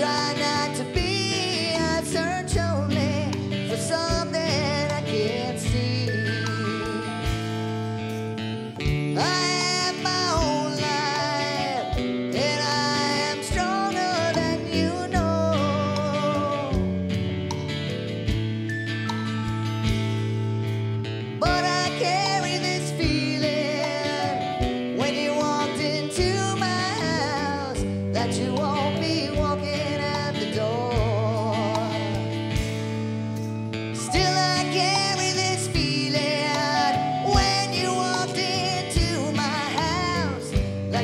try not to be. I